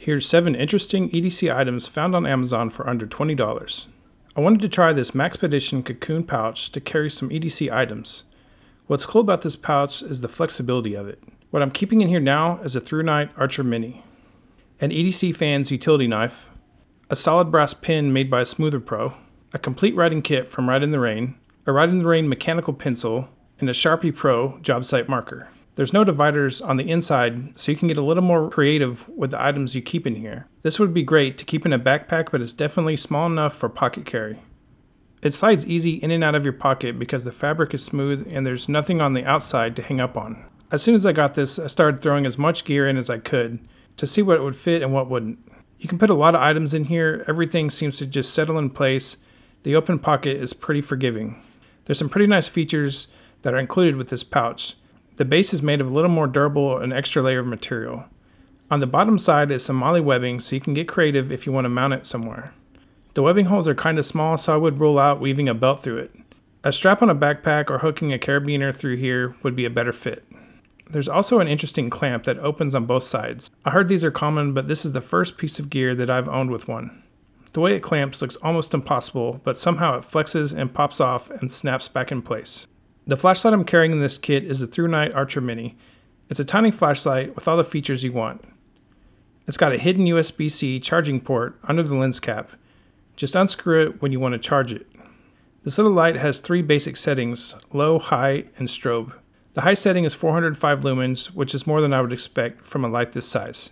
Here's 7 interesting EDC items found on Amazon for under $20. I wanted to try this Maxpedition cocoon pouch to carry some EDC items. What's cool about this pouch is the flexibility of it. What I'm keeping in here now is a ThruNite Archer Mini, an EDC Fans utility knife, a solid brass pin made by a Smoother Pro, a complete writing kit from Rite in the Rain, a Rite in the Rain mechanical pencil, and a Sharpie Pro job site marker. There's no dividers on the inside, so you can get a little more creative with the items you keep in here. This would be great to keep in a backpack, but it's definitely small enough for pocket carry. It slides easy in and out of your pocket because the fabric is smooth and there's nothing on the outside to hang up on. As soon as I got this, I started throwing as much gear in as I could to see what it would fit and what wouldn't. You can put a lot of items in here, everything seems to just settle in place. The open pocket is pretty forgiving. There's some pretty nice features that are included with this pouch. The base is made of a little more durable and extra layer of material. On the bottom side is some MOLLE webbing so you can get creative if you want to mount it somewhere. The webbing holes are kind of small so I would rule out weaving a belt through it. A strap on a backpack or hooking a carabiner through here would be a better fit. There's also an interesting clamp that opens on both sides. I heard these are common but this is the first piece of gear that I've owned with one. The way it clamps looks almost impossible but somehow it flexes and pops off and snaps back in place. The flashlight I'm carrying in this kit is the ThruNite Archer Mini. It's a tiny flashlight with all the features you want. It's got a hidden USB-C charging port under the lens cap. Just unscrew it when you want to charge it. This little light has three basic settings, low, high, and strobe. The high setting is 405 lumens, which is more than I would expect from a light this size.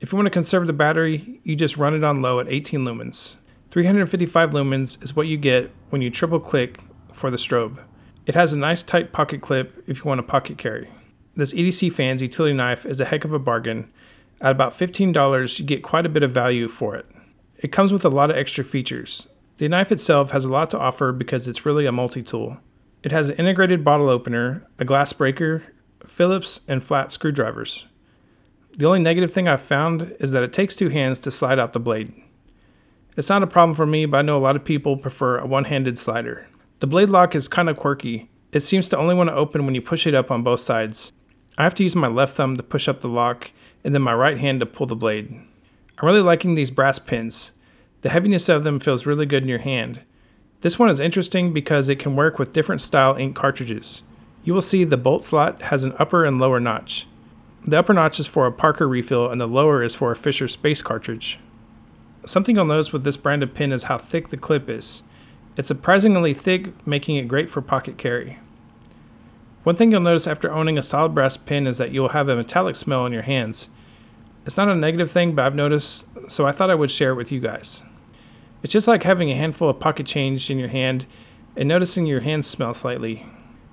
If you want to conserve the battery, you just run it on low at 18 lumens. 355 lumens is what you get when you triple click for the strobe. It has a nice tight pocket clip if you want a pocket carry. This EDC Fans utility knife is a heck of a bargain. At about $15, you get quite a bit of value for it. It comes with a lot of extra features. The knife itself has a lot to offer because it's really a multi-tool. It has an integrated bottle opener, a glass breaker, Phillips, and flat screwdrivers. The only negative thing I've found is that it takes two hands to slide out the blade. It's not a problem for me, but I know a lot of people prefer a one-handed slider. The blade lock is kind of quirky. It seems to only want to open when you push it up on both sides. I have to use my left thumb to push up the lock and then my right hand to pull the blade. I'm really liking these brass pins. The heaviness of them feels really good in your hand. This one is interesting because it can work with different style ink cartridges. You will see the bolt slot has an upper and lower notch. The upper notch is for a Parker refill and the lower is for a Fisher Space cartridge. Something you'll notice with this brand of pin is how thick the clip is. It's surprisingly thick, making it great for pocket carry. One thing you'll notice after owning a solid brass pin is that you'll have a metallic smell in your hands. It's not a negative thing, but I've noticed, so I thought I would share it with you guys. It's just like having a handful of pocket change in your hand and noticing your hands smell slightly.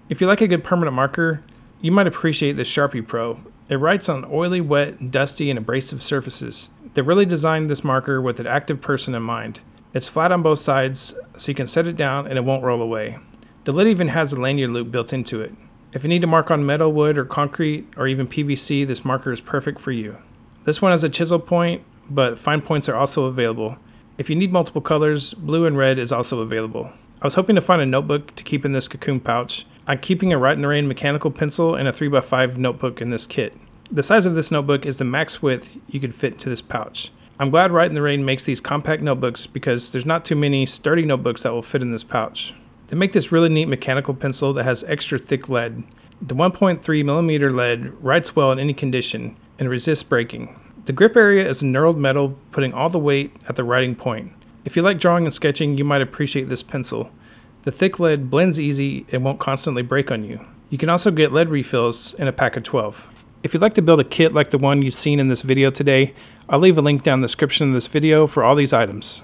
If you like a good permanent marker, you might appreciate the Sharpie Pro. It writes on oily, wet, dusty, and abrasive surfaces. They really designed this marker with an active person in mind. It's flat on both sides, so you can set it down and it won't roll away. The lid even has a lanyard loop built into it. If you need to mark on metal, wood, or concrete, or even PVC, this marker is perfect for you. This one has a chisel point, but fine points are also available. If you need multiple colors, blue and red is also available. I was hoping to find a notebook to keep in this cocoon pouch. I'm keeping a the Rain mechanical pencil and a 3x5 notebook in this kit. The size of this notebook is the max width you could fit into this pouch. I'm glad Rite in the Rain makes these compact notebooks because there's not too many sturdy notebooks that will fit in this pouch. They make this really neat mechanical pencil that has extra thick lead. The 1.3 millimeter lead writes well in any condition and resists breaking. The grip area is a knurled metal, putting all the weight at the writing point. If you like drawing and sketching, you might appreciate this pencil. The thick lead blends easy and won't constantly break on you. You can also get lead refills in a pack of 12. If you'd like to build a kit like the one you've seen in this video today, I'll leave a link down in the description of this video for all these items.